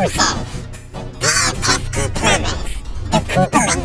Two says, God promise, the Koopa